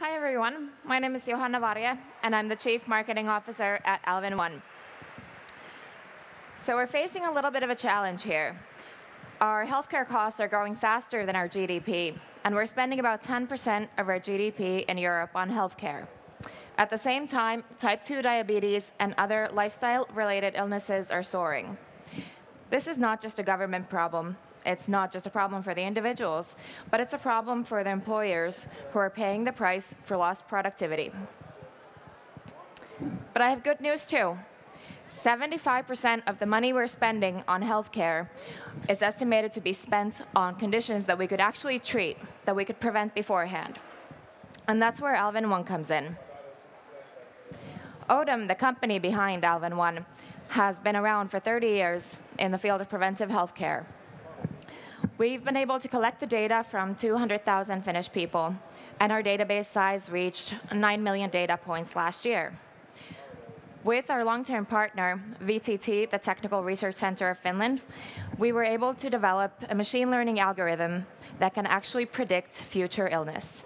Hi, everyone. My name is Johanna Varje, and I'm the Chief Marketing Officer at Alvin One. So we're facing a little bit of a challenge here. Our healthcare costs are growing faster than our GDP, and we're spending about 10% of our GDP in Europe on healthcare. At the same time, type 2 diabetes and other lifestyle-related illnesses are soaring. This is not just a government problem. It's not just a problem for the individuals, but it's a problem for the employers who are paying the price for lost productivity. But I have good news too. 75% of the money we're spending on healthcare is estimated to be spent on conditions that we could actually treat, that we could prevent beforehand. And that's where Alvin One comes in. Odum, the company behind Alvin One, has been around for 30 years in the field of preventive healthcare. We've been able to collect the data from 200,000 Finnish people, and our database size reached 9 million data points last year. With our long-term partner, VTT, the Technical Research Center of Finland, we were able to develop a machine learning algorithm that can actually predict future illness.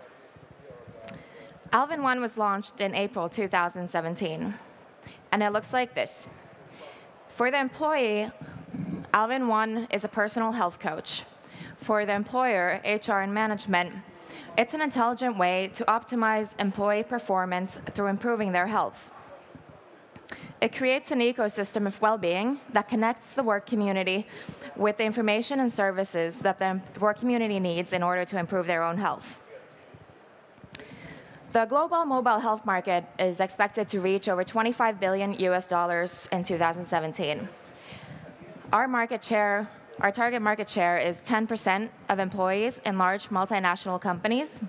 Alvin One was launched in April 2017, and it looks like this. For the employee, Alvin One is a personal health coach. For the employer, HR and management, it's an intelligent way to optimize employee performance through improving their health. It creates an ecosystem of well-being that connects the work community with the information and services that the work community needs in order to improve their own health. The global mobile health market is expected to reach over 25 billion US dollars in 2017. Our market share, our target market share is 10% of employees in large multinational companies.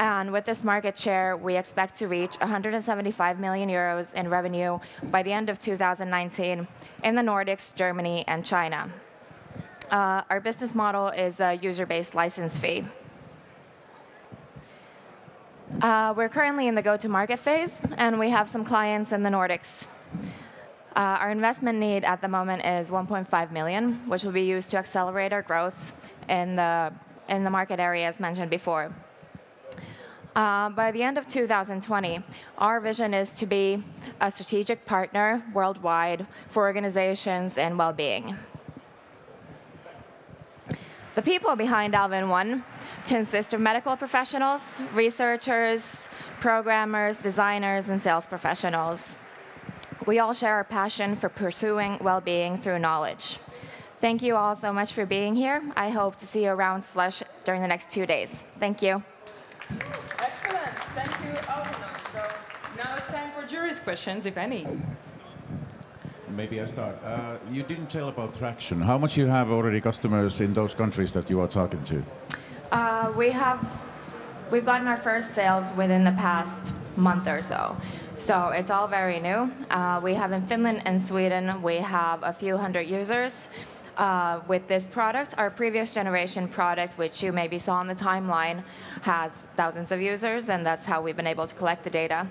And with this market share, we expect to reach 175 million euros in revenue by the end of 2019 in the Nordics, Germany, and China. Uh, our business model is a user-based license fee. Uh, we're currently in the go-to-market phase, and we have some clients in the Nordics. Uh, our investment need at the moment is 1.5 million, which will be used to accelerate our growth in the, in the market areas mentioned before. Uh, by the end of 2020, our vision is to be a strategic partner worldwide for organizations and well-being. The people behind Alvin One consist of medical professionals, researchers, programmers, designers, and sales professionals. We all share our passion for pursuing well-being through knowledge. Thank you all so much for being here. I hope to see you around Slush during the next two days. Thank you. Excellent. Thank you, Alvin. So now it's time for jury's questions, if any. Maybe I start. Uh, you didn't tell about traction. How much you have already customers in those countries that you are talking to? Uh, we have, we've gotten our first sales within the past month or so. So it's all very new. Uh, we have in Finland and Sweden, we have a few hundred users. Uh, with this product, our previous generation product, which you maybe saw on the timeline, has thousands of users, and that's how we've been able to collect the data.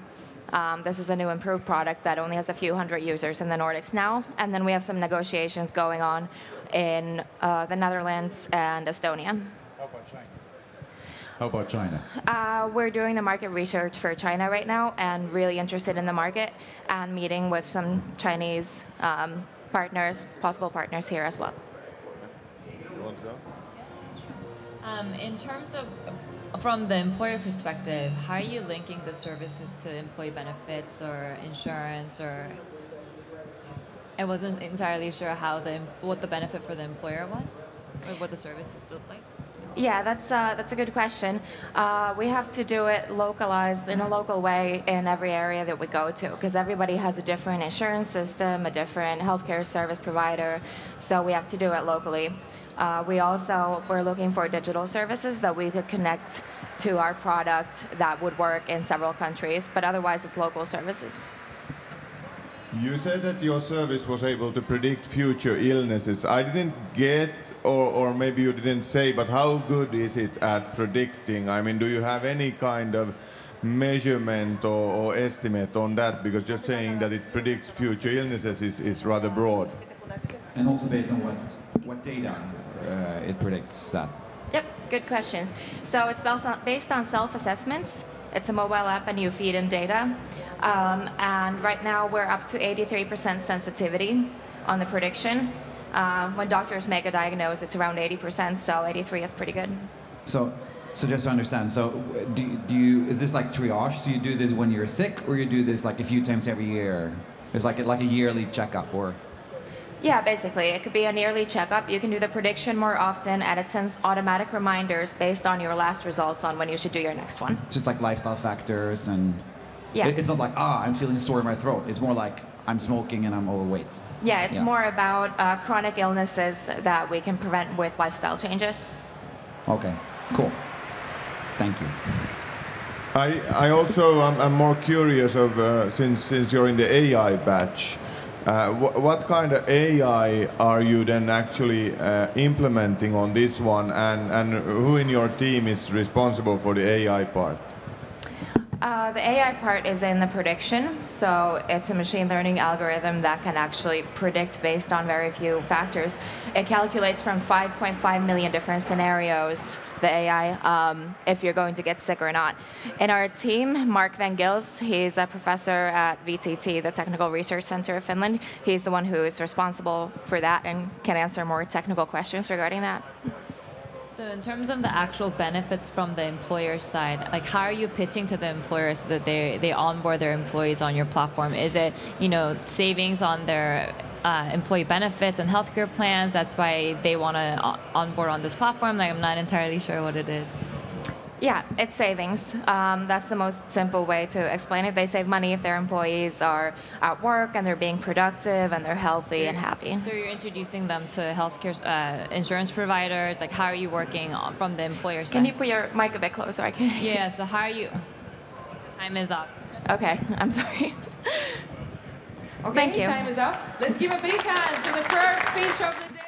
Um, this is a new improved product that only has a few hundred users in the Nordics now, and then we have some negotiations going on in uh, the Netherlands and Estonia. How about China? Uh, we're doing the market research for China right now and really interested in the market and meeting with some Chinese um, partners, possible partners here as well. You want to go? Um, in terms of, from the employer perspective, how are you linking the services to employee benefits or insurance or I wasn't entirely sure how the what the benefit for the employer was or what the services look like. Yeah, that's uh, that's a good question. Uh, we have to do it localized in a local way in every area that we go to because everybody has a different insurance system, a different healthcare service provider, so we have to do it locally. Uh, we also we're looking for digital services that we could connect to our product that would work in several countries, but otherwise it's local services. You said that your service was able to predict future illnesses. I didn't get, or, or maybe you didn't say, but how good is it at predicting? I mean, do you have any kind of measurement or, or estimate on that? Because just saying that it predicts future illnesses is, is rather broad. And also based on what, what data uh, it predicts that? Yep, good questions. So it's based on, self-assessments. It's a mobile app and you feed in data. Um, and right now we're up to 83% sensitivity on the prediction. Uh, when doctors make a diagnosis, it's around 80%, so 83 is pretty good. So, so just to understand, so do, do you, is this like triage? So you do this when you're sick or you do this like a few times every year? It's like, like a yearly checkup or? Yeah, basically, it could be a yearly checkup. You can do the prediction more often, and it sends automatic reminders based on your last results on when you should do your next one. just like lifestyle factors and Yeah. it's not like ah i'm feeling sore in my throat it's more like i'm smoking and i'm overweight Yeah, it's Yeah. more about uh, chronic illnesses that we can prevent with lifestyle changes. okay cool thank you I, I also am I'm more curious of uh, since since you're in the AI batch, uh, wh- what kind of AI are you then actually uh, implementing on this one, and and who in your team is responsible for the AI part? The AI part is in the prediction, so it's a machine learning algorithm that can actually predict based on very few factors. It calculates from 5.5 million different scenarios, the AI, um, if you're going to get sick or not. In our team, Mark Van Gils, he's a professor at VTT, the Technical Research Center of Finland. He's the one who is responsible for that and can answer more technical questions regarding that. So in terms of the actual benefits from the employer side, like how are you pitching to the employer so that they, they onboard their employees on your platform? Is it, you know, savings on their uh, employee benefits and healthcare plans? That's why they want to onboard on this platform. Like I'm not entirely sure what it is. Yeah, it's savings. Um, that's the most simple way to explain it. They save money if their employees are at work and they're being productive and they're healthy and happy. So you're introducing them to healthcare uh, insurance providers. Like how are you working from the employer side? Can you put your mic a bit closer? I can. Yeah. So how are you? The time is up. Okay, I'm sorry. Okay, Thank you. time is up. Let's give a big hand to the first speech of the day.